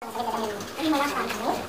Terima kasih.